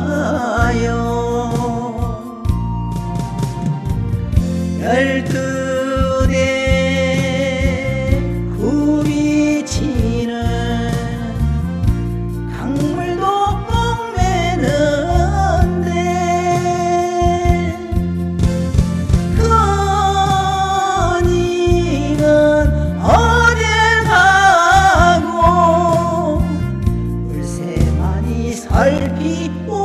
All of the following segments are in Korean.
가요. 열두 대 굽이 지는 강물도 꽁매는데 그언니는 어딜 가고 물새 많이 살피고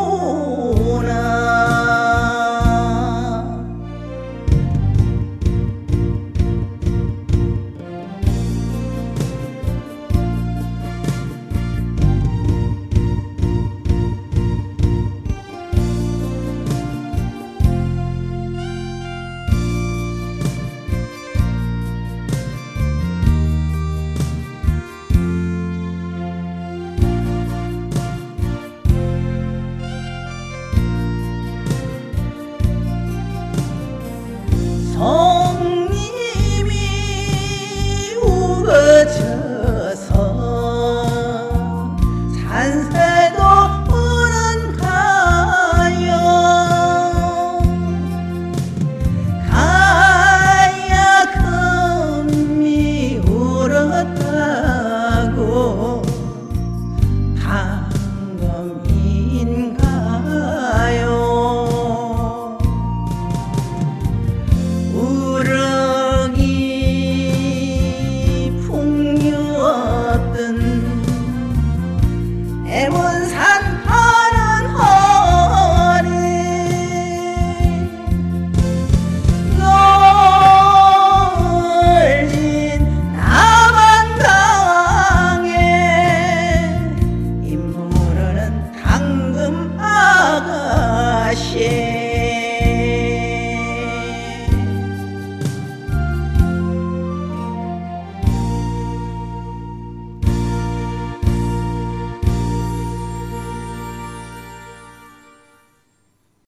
home.